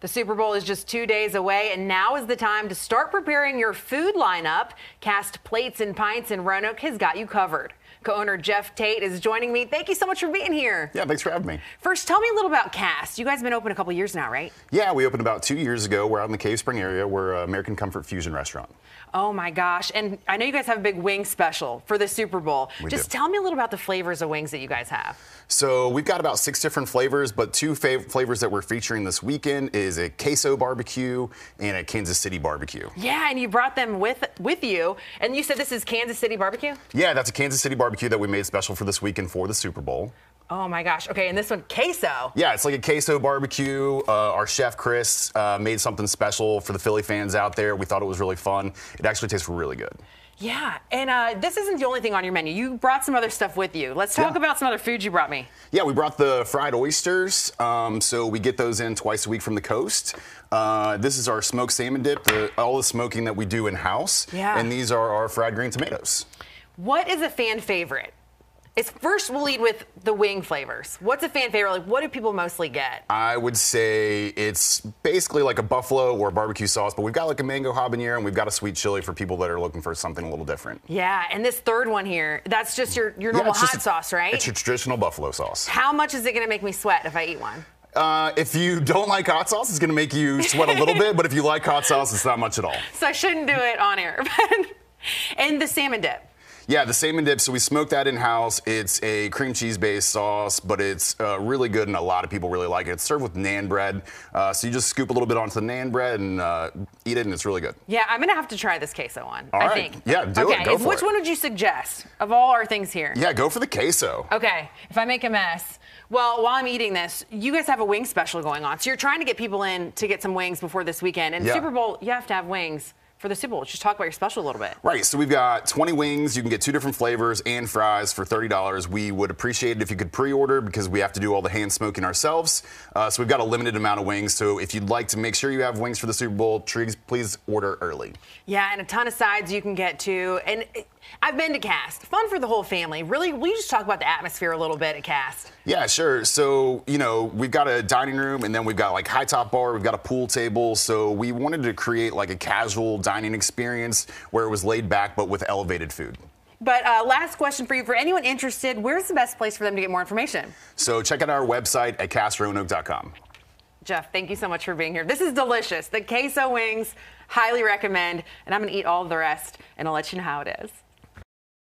The Super Bowl is just two days away, and now is the time to start preparing your food lineup. Cast Plates and Pints in Roanoke has got you covered. Co-owner Jeff Tate is joining me. Thank you so much for being here. Yeah, thanks for having me. First, tell me a little about Cast. You guys have been open a couple years now, right? Yeah, we opened about two years ago. We're out in the Cave Spring area. We're an American Comfort Fusion restaurant. Oh my gosh. And I know you guys have a big wing special for the Super Bowl. We Just do. tell me a little about the flavors of wings that you guys have. So we've got about six different flavors, but two flavors that we're featuring this weekend is a queso barbecue and a Kansas City barbecue. Yeah, and you brought them with with you. And you said this is Kansas City barbecue? Yeah, that's a Kansas City barbecue that we made special for this weekend for the Super Bowl. Oh my gosh. Okay, and this one queso. Yeah, it's like a queso barbecue. Uh, our chef Chris uh, made something special for the Philly fans out there. We thought it was really fun. It actually tastes really good. Yeah, and uh, this isn't the only thing on your menu. You brought some other stuff with you. Let's talk Yeah. about some other food you brought me. Yeah, we brought the fried oysters. Um, so we get those in twice a week from the coast. Uh, this is our smoked salmon dip, the, all the smoking that we do in house. Yeah. And these are our fried green tomatoes. What is a fan favorite? It's first we'll lead with the wing flavors. What's a fan favorite? Like, what do people mostly get? I would say it's basically like a buffalo or barbecue sauce, but we've got like a mango habanero and we've got a sweet chili for people that are looking for something a little different. Yeah, and this third one here, that's just your, your normal it's hot a- sauce, right? It's your traditional buffalo sauce. How much is it gonna make me sweat if I eat one? Uh, if you don't like hot sauce, it's gonna make you sweat a little bit, but if you like hot sauce, it's not much at all. So I shouldn't do it on air. and the salmon dip. Yeah, the salmon dip. So we smoke that in house. It's a cream cheese based sauce, but it's uh, really good, and a lot of people really like it. It's served with naan bread. Uh, so you just scoop a little bit onto the naan bread and uh, eat it, and it's really good. Yeah, I'm gonna have to try this queso one. All I right. think. Yeah, do it. Go if- for which it. one would you suggest of all our things here? Yeah, go for the queso. Okay, if I make a mess. Well, while I'm eating this, you guys have a wing special going on. So you're trying to get people in to get some wings before this weekend. And Yeah. Super Bowl, you have to have wings for the Super Bowl. Just talk about your special a little bit. Right, so we've got 20 wings. You can get two different flavors and fries for $30. We would appreciate it if you could pre order because we have to do all the hand smoking ourselves. Uh, so we've got a limited amount of wings. So if you'd like to make sure you have wings for the Super Bowl, please, please order early. Yeah, and a ton of sides you can get too. And it- I've been to Cast. Fun for the whole family. Really, we just talk about the atmosphere a little bit at Cast? Yeah, sure. So, you know, we've got a dining room and then we've got like high top bar, we've got a pool table. So we wanted to create like a casual dining experience where it was laid back but with elevated food. But uh, last question for you. For anyone interested, where's the best place for them to get more information? So check out our website at castroanoke.com. Jeff, thank you so much for being here. This is delicious. The queso wings, highly recommend. And I'm going to eat all the rest, and I'll let you know how it is.